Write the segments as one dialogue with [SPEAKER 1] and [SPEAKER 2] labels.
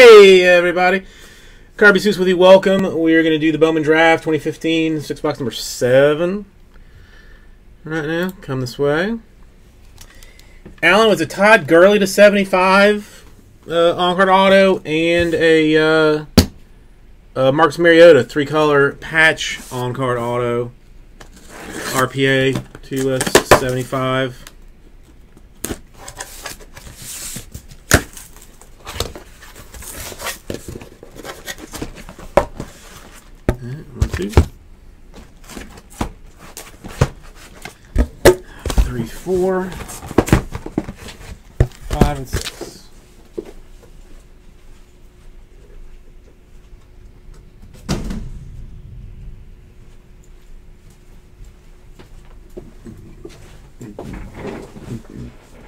[SPEAKER 1] Hey, everybody. Carby Seuss with you. Welcome. We're going to do the Bowman Draft 2015, six box number seven. Right now, come this way. Alan was a Todd Gurley to 75 uh, on card auto and a uh, uh, Marcus Mariota three color patch on card auto. RPA to uh, 75. One, two, three, four, five, and six.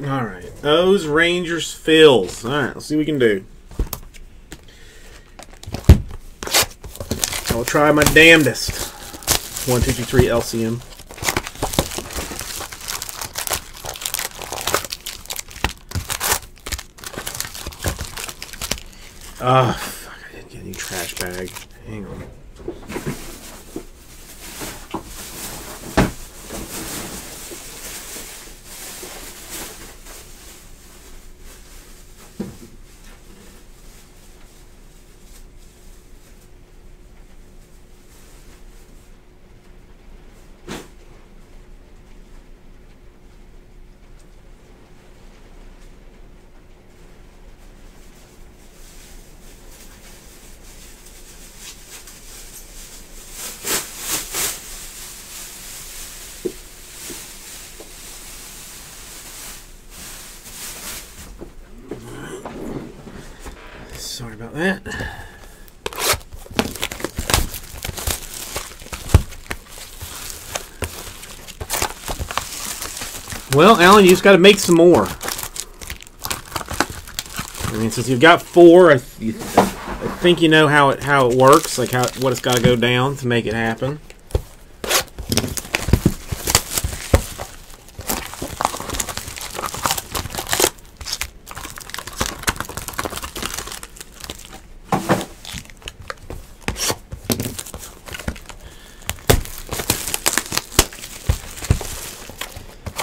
[SPEAKER 1] All right, those Rangers fills. All right, let's see what we can do. I'll try my damnedest. One, two, three, LCM. Ah, fuck, I didn't get any trash bag. Hang on. Sorry about that. Well, Alan, you just got to make some more. I mean, since you've got four, I, th- I think you know how it how it works, like how what it's got to go down to make it happen.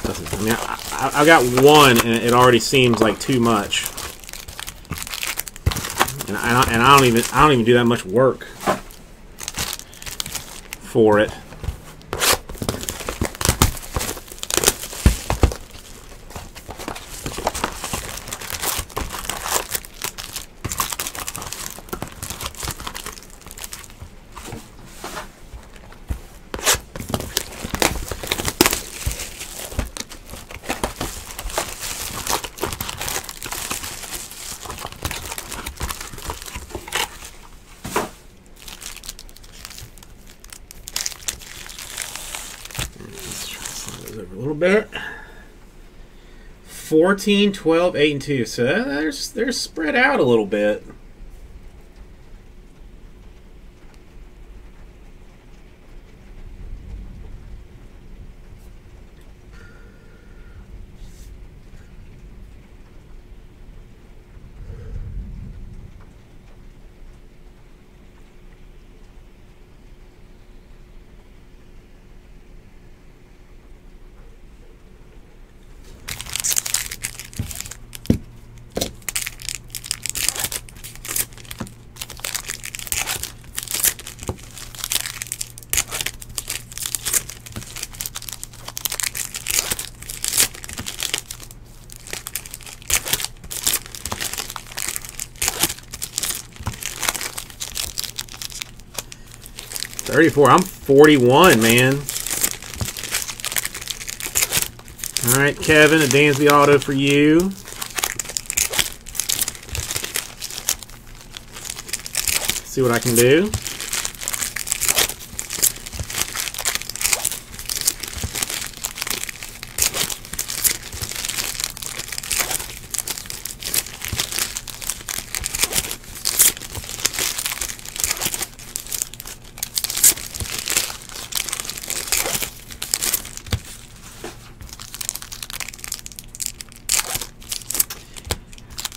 [SPEAKER 1] Doesn't- I mean, I, I, I got one, and it already seems like too much. And I, and I don't even I don't even do that much work for it. Let's try to slide those over a little bit. 14, 12, 8, and 2. So they're, they're spread out a little bit. Thirty-four. I'm forty-one, man. All right, Kevin, a Dansby auto for you. See what I can do.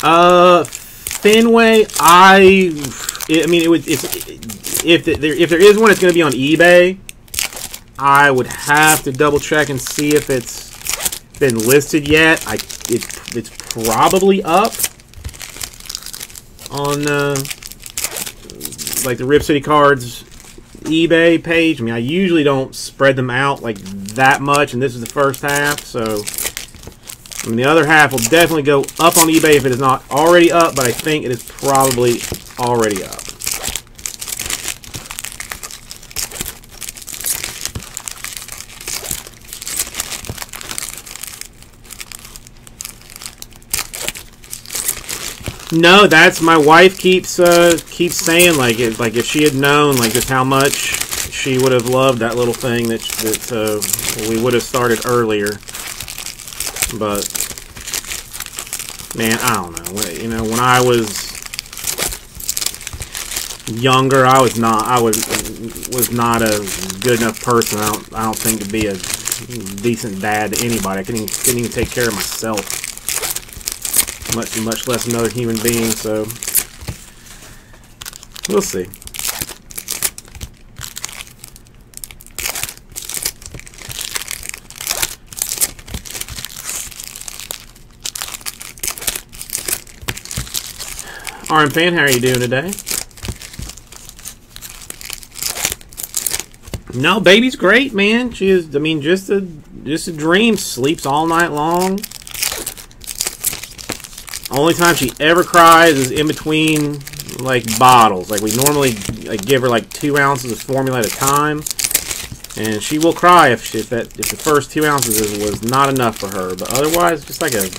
[SPEAKER 1] Uh, Fenway, I, I mean, it would. It's if there if there is one, it's going to be on eBay. I would have to double check and see if it's been listed yet. I it, it's probably up on uh, like the Rip City Cards eBay page. I mean, I usually don't spread them out like that much, and this is the first half, so The other half will definitely go up on eBay if it is not already up, but I think it is probably already up. No, that's my wife keeps uh, keeps saying like it, like if she had known like just how much she would have loved that little thing that that uh, we would have started earlier. But man, I don't know. You know, when I was younger, I was not I was was not a good enough person. I don't I don't think to be a decent dad to anybody. I couldn't even, couldn't even take care of myself much much less another human being. So we'll see. RM fan, how are you doing today? No, baby's great, man. She is. I mean, just a just a dream. Sleeps all night long. Only time she ever cries is in between like bottles. Like we normally like, give her like two ounces of formula at a time, and she will cry if, she, if that if the first two ounces was not enough for her. But otherwise, just like a,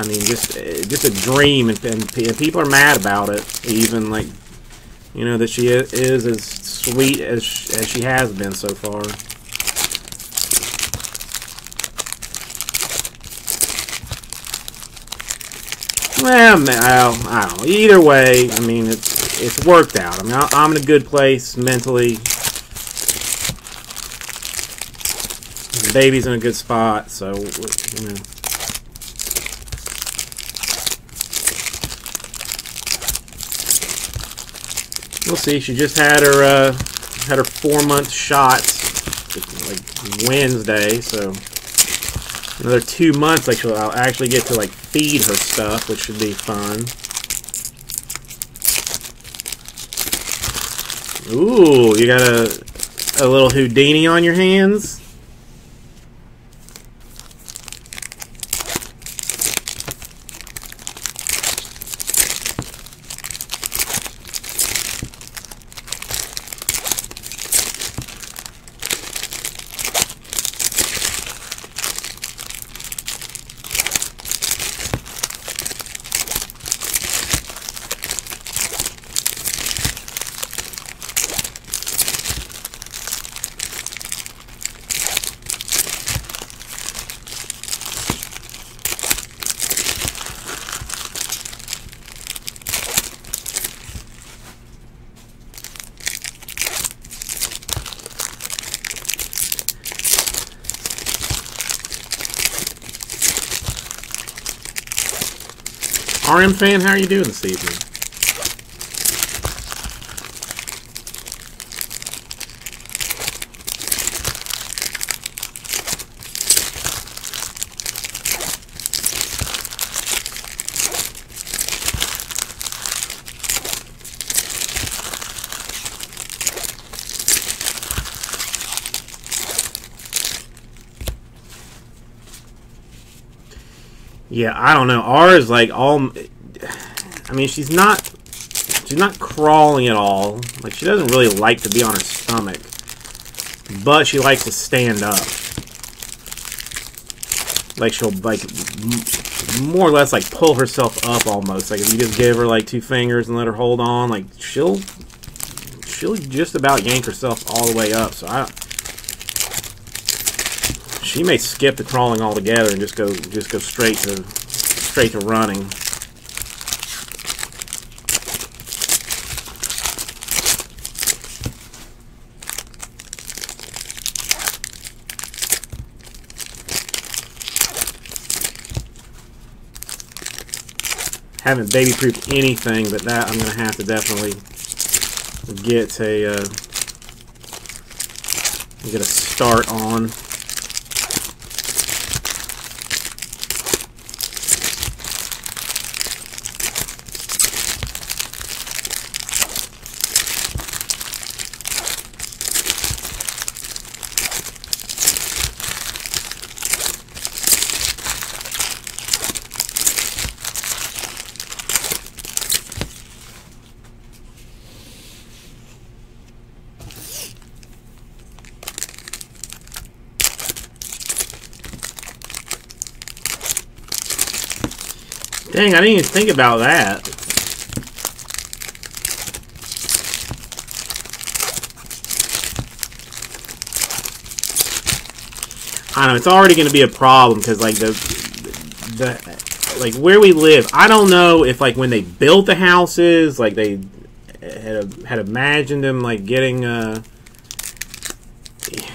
[SPEAKER 1] I mean, just uh, just a dream, and, and, people are mad about it. Even like, you know, that she is as sweet as as she has been so far. Well, I don't. Either way, I mean, it's it's worked out. I mean, I'm in a good place mentally. The baby's in a good spot, so you know. We'll see. She just had her uh, had her four month shot like Wednesday, so another two months. Like I'll actually get to like feed her stuff, which should be fun. Ooh, you got a, a little Houdini on your hands? RM fan, how are you doing this evening? Yeah, I don't know. Ours like all. I mean, she's not. She's not crawling at all. Like she doesn't really like to be on her stomach, but she likes to stand up. Like she'll like more or less like pull herself up almost. Like if you just give her like two fingers and let her hold on, like she'll she'll just about yank herself all the way up. So I she may skip the crawling altogether and just go just go straight to straight to running. haven't baby proofed anything, but that I'm going to have to definitely get a uh, get a start on. Dang, I didn't even think about that. I don't know, it's already going to be a problem because, like, the, the, like, where we live, I don't know if, like, when they built the houses, like, they had, had imagined them, like, getting, uh,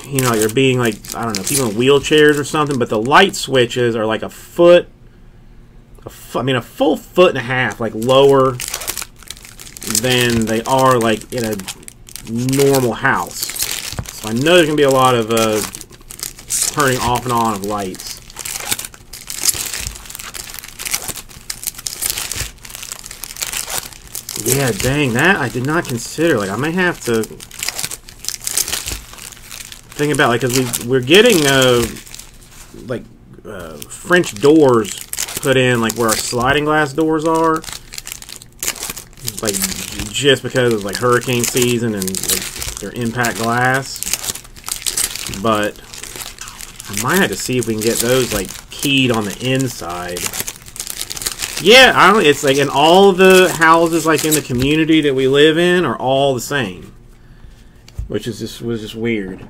[SPEAKER 1] you know, like, they're being, like, I don't know, people in wheelchairs or something, but the light switches are, like, a foot I mean, a full foot and a half, like lower than they are like in a normal house. So I know there's gonna be a lot of uh, turning off and on of lights. Yeah, dang, that I did not consider. Like, I may have to think about, like, because we, we're getting, uh, like, uh, French doors put in like where our sliding glass doors are. Like just because it's like hurricane season and like, they're impact glass. But I might have to see if we can get those like keyed on the inside. Yeah, I don't. It's like in all the houses like in the community that we live in are all the same, which is just was just weird.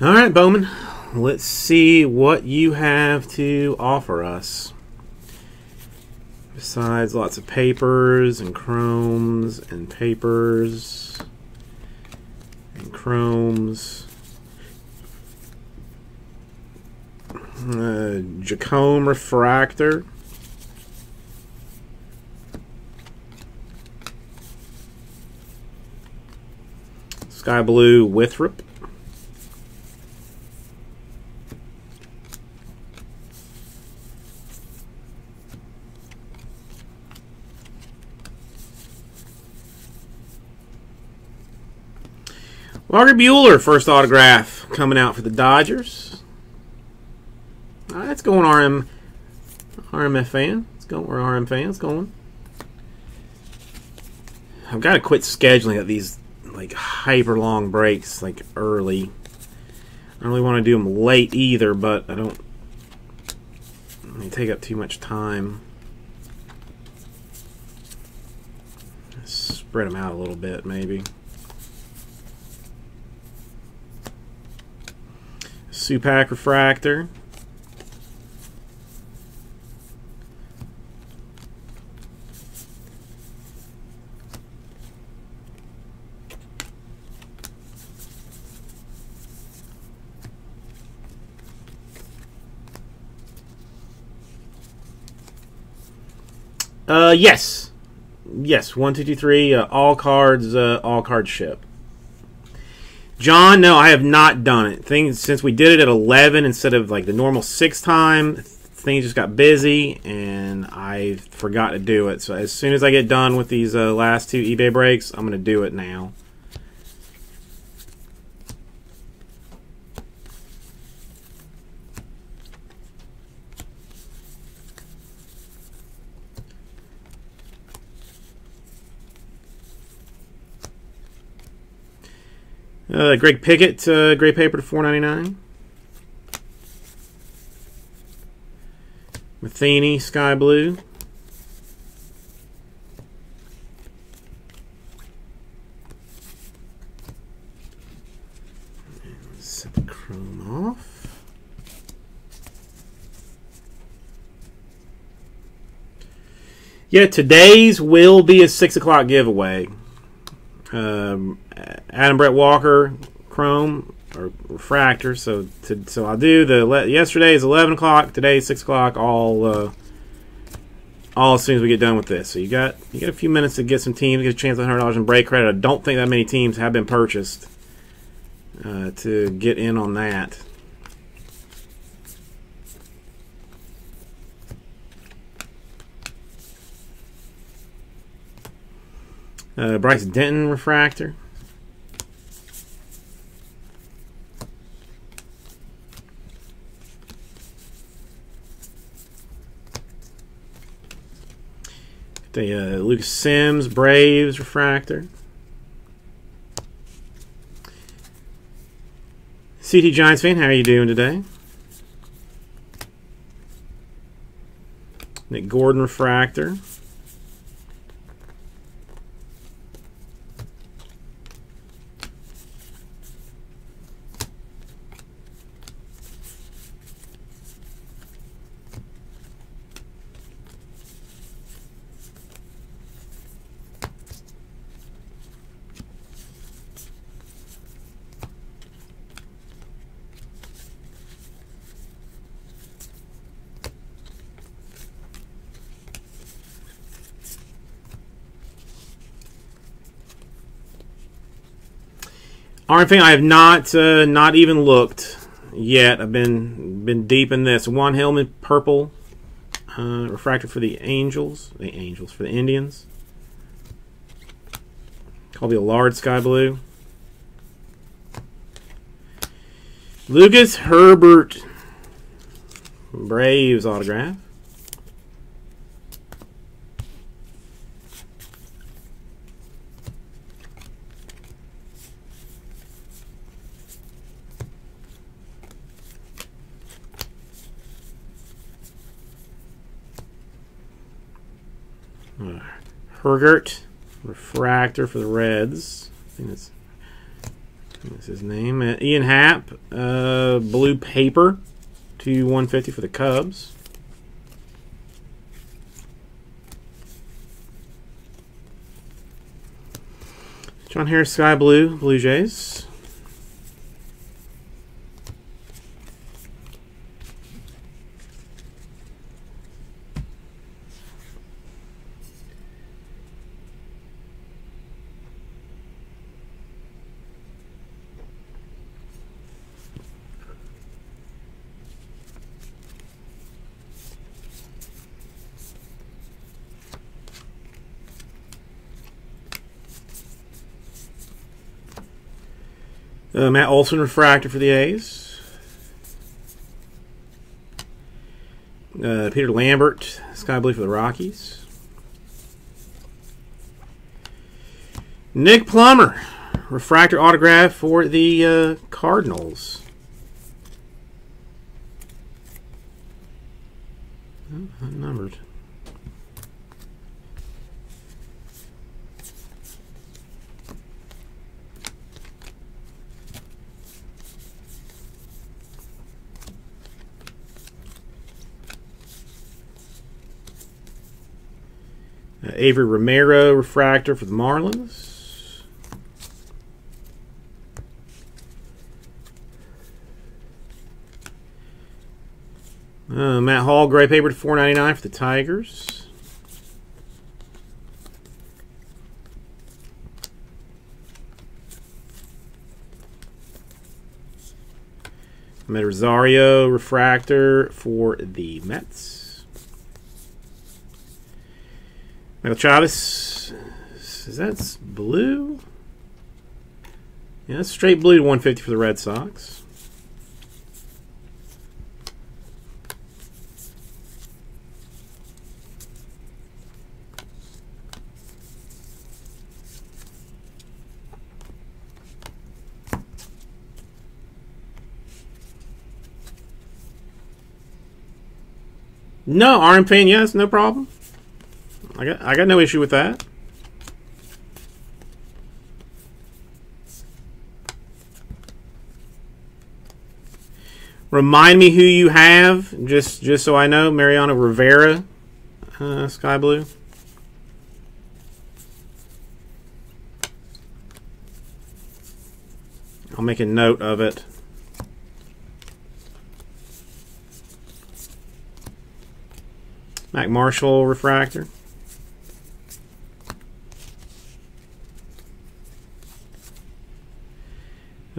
[SPEAKER 1] All right, Bowman. Let's see what you have to offer us. Besides lots of papers and chromes and papers and chromes. Uh, Jacome refractor. Sky blue Withrop. Walker Buehler, first autograph coming out for the Dodgers. Right, that's going RM, RMF fan. It's going where RM fans going. I've got to quit scheduling at these like hyper long breaks like early. I don't really want to do them late either, but I don't. They take up too much time. Spread them out a little bit, maybe. Supak refractor. Uh, yes. Yes, one, two, two, three. Uh, all cards, uh, all cards ship. John, no, I have not done it. Things since we did it at 11 instead of like the normal six time, things just got busy and I forgot to do it. So as soon as I get done with these uh, last two eBay breaks, I'm going to do it now. Uh, Greg Pickett, uh, gray paper to 499. Matheny, sky blue. Set the chrome off. Yeah, today's will be a 6 o'clock giveaway. Um, Adam Brett Walker, Chrome or refractor. So to, so I'll do the le- yesterday is eleven o'clock. Today is six o'clock. All uh, all as soon as we get done with this. So you got you got a few minutes to get some teams, get a chance at hundred dollars in break credit. I don't think that many teams have been purchased uh, to get in on that. Uh, Bryce Denton refractor. The uh, Lucas Sims Braves refractor. CT Giants fan, how are you doing today? Nick Gordon refractor. Thing I have not uh, not even looked yet. I've been been deep in this. One helmet purple uh, refractor for the Angels. The Angels for the Indians. Kolby Allard Sky Blue. Lucas Herbert Braves autograph. Uh, Hergert, refractor for the Reds. I think that's, I think that's his name. Uh, Ian Happ, uh, blue paper, to 150 for the Cubs. Jon Harris, Sky Blue, Blue Jays. Uh, Matt Olson refractor for the A's. Uh, Peter Lambert, sky blue for the Rockies. Nick Plummer, refractor autograph for the uh, Cardinals. Oh. Uh, Avery Romero refractor for the Marlins. Uh, Matt Hall gray paper to 4.99 for the Tigers. Amed Rosario refractor for the Mets. Michael Chavis. Is that blue? Yeah, that's straight blue to 150 for the Red Sox. No, RM fan, yes, no problem. I got I got no issue with that. Remind me who you have, just just so I know. Mariano Rivera, uh, Sky Blue. I'll make a note of it. Mac Marshall refractor.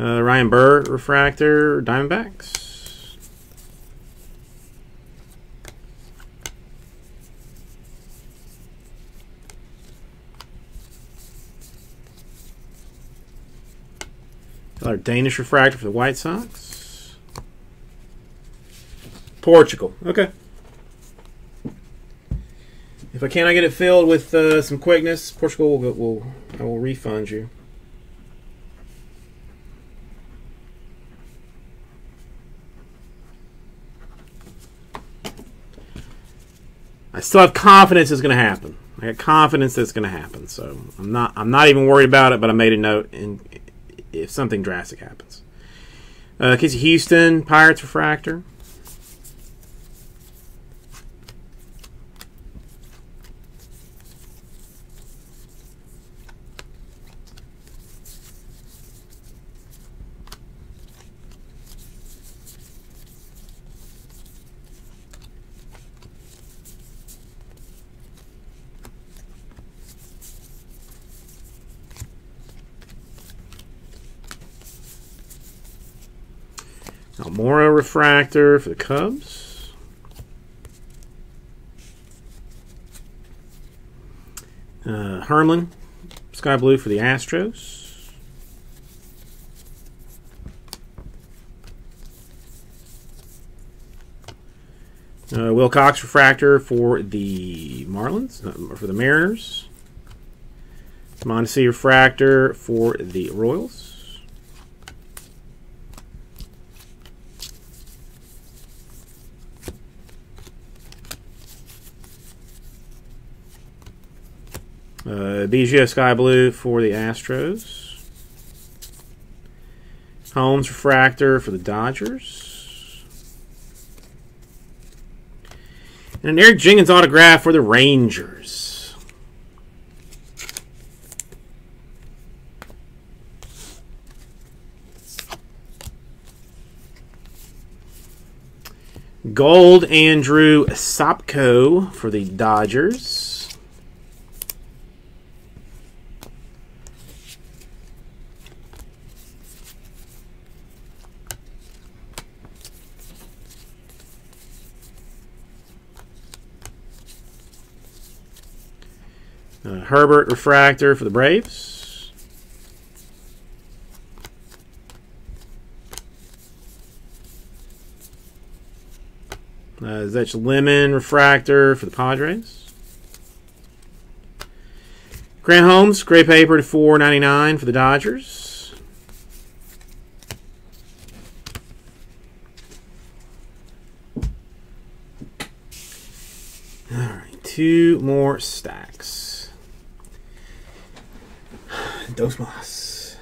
[SPEAKER 1] Uh, Ryan Burr refractor, Diamondbacks. Our Danish refractor for the White Sox. Portugal. Okay. If I cannot get it filled with uh, some quickness, Portugal will, will I will refund you. Still have confidence it's going to happen. I got confidence that it's going to happen, so I'm not I'm not even worried about it. But I made a note in if something drastic happens. Uh, Casey Houston, Pirates refractor. Refractor for the Cubs. Uh, sky blue for the Astros. Uh, Will Cox refractor for the Marlins, for the Mariners. Mondesi refractor for the Royals. Uh, Biggio Sky Blue for the Astros. Holmes Refractor for the Dodgers. And an Eric Jenkins autograph for the Rangers. Gold Andrew Sopko for the Dodgers. Uh, Herbert refractor for the Braves. Uh, Zech Lemon refractor for the Padres. Grant Holmes, gray paper to 4.99 for the Dodgers. All right, two more stacks. Dos más.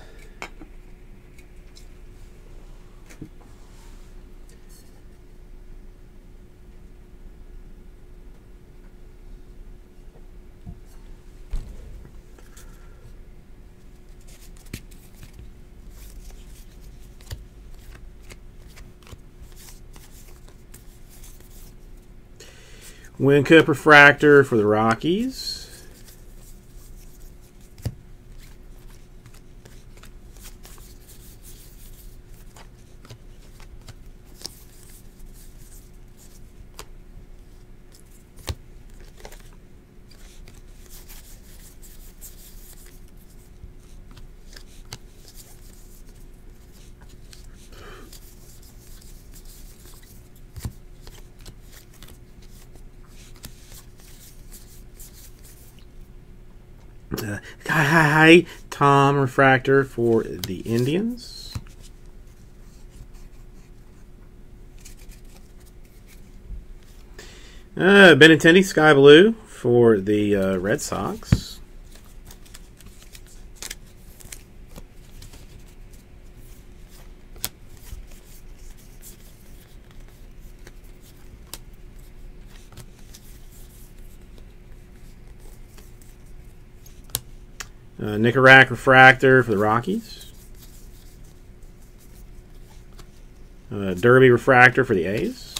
[SPEAKER 1] Wynkup refractor for the Rockies. Uh, hi, hi, hi, Tom Refractor for the Indians. Uh, Benintendi Sky Blue for the uh, Red Sox. Nickerack Refractor for the Rockies. Uh, Derby Refractor for the A's.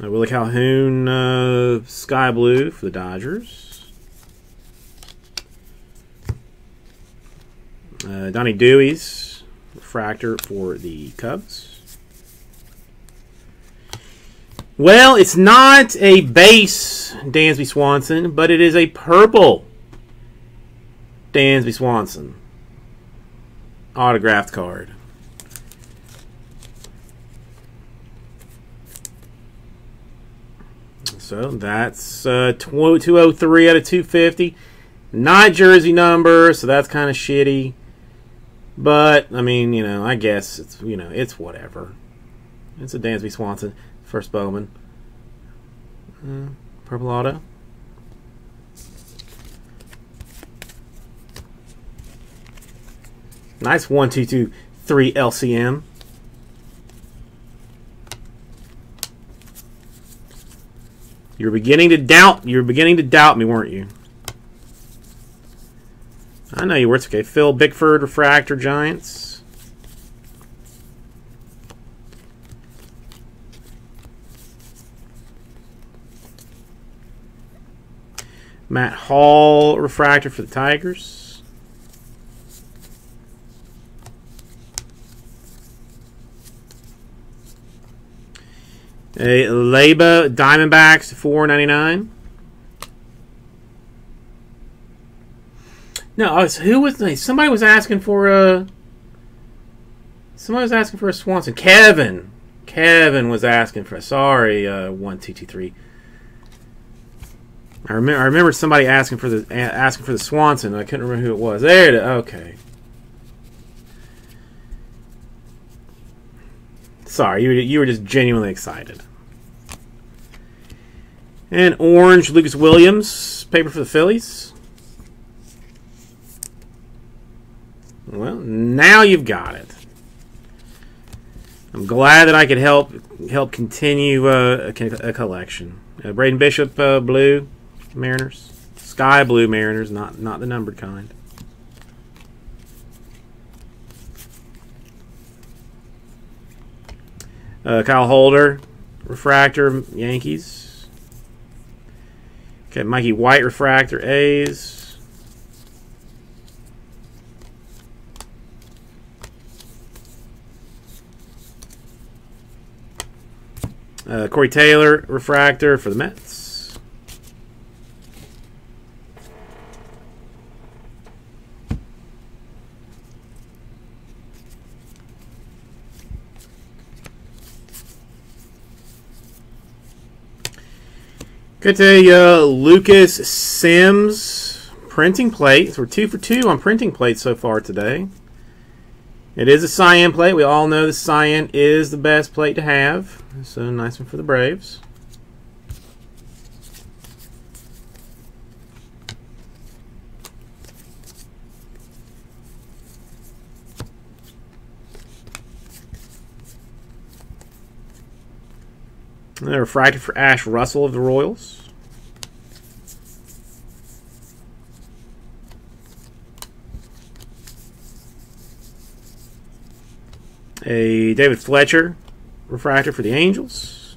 [SPEAKER 1] Uh, Willie Calhoun uh, Sky Blue for the Dodgers. Uh, Donnie Dewees Refractor for the Cubs. Well, it's not a base Dansby Swanson, but it is a purple Dansby Swanson autographed card. So that's uh, 203 out of 250. Not jersey number, so that's kind of shitty. But I mean, you know, I guess it's you know it's whatever. It's a Dansby Swanson first Bowman. Uh, purple auto. Nice one, two, two, three LCM. You're beginning to doubt. You're beginning to doubt me, weren't you? I know you were. It's okay. Phil Bickford, Refractor Giants. Matt Hall, Refractor for the Tigers. A Leba Diamondbacks, four ninety nine. No, who was somebody was asking for a somebody was asking for a Swanson. Kevin, Kevin was asking for. A sorry, uh, one two two three. I remember. I remember somebody asking for the asking for the Swanson. I couldn't remember who it was. There it is. Okay. Sorry, you you were just genuinely excited. And orange, Lucas Williams, paper for the Phillies. Well, now you've got it. I'm glad that I could help help continue uh, a, collection. Uh, Braden Bishop, uh, blue Mariners, sky blue Mariners, not not the numbered kind. Uh, Kyle Holder, refractor Yankees. Okay, Mikey White refractor A's. Uh, Corey Taylor refractor for the Mets. Good day, uh, Lucas Sims printing plate. So we're two for two on printing plates so far today. It is a cyan plate. We all know the cyan is the best plate to have. So nice one for the Braves. Refracted for Ash Russell of the Royals. A David Fletcher refractor for the Angels.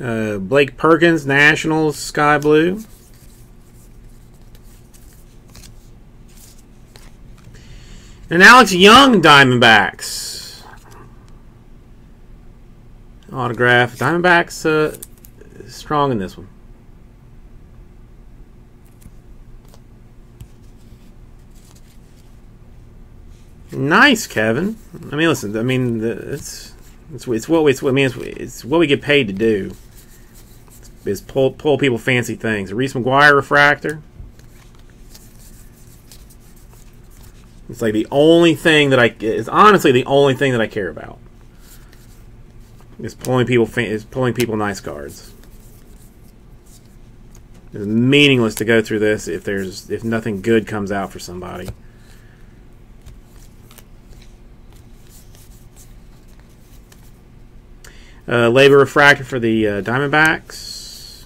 [SPEAKER 1] Uh, Blake Perkins, Nationals, Sky Blue. And Alex Young, Diamondbacks. Autograph. Diamondbacks uh, strong in this one. Nice, Kevin. I mean, listen. I mean, it's It's, it's what we, it's what I mean. It's, it's what we get paid to do. Is pull pull people fancy things. A Reese McGuire refractor. It's like the only thing that I is honestly the only thing that I care about. Is pulling people is pulling people nice cards. It's meaningless to go through this if there's if nothing good comes out for somebody. Uh, labor refractor for the uh, Diamondbacks.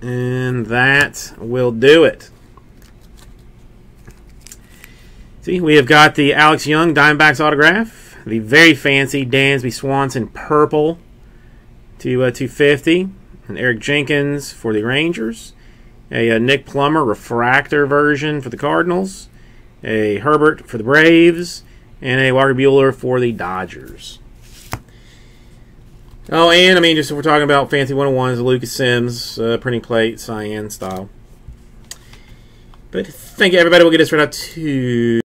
[SPEAKER 1] And that will do it. See, we have got the Alex Young Diamondbacks autograph, the very fancy Dansby Swanson purple to uh, 250, and Eric Jenkins for the Rangers, a, uh, Nick Plummer refractor version for the Cardinals, a Herbert for the Braves, and a Walker Buehler for the Dodgers. Oh, and I mean, just if we're talking about fancy 101s, Lucas Sims uh, printing plate, cyan style. But thank you, everybody. We'll get this right out to.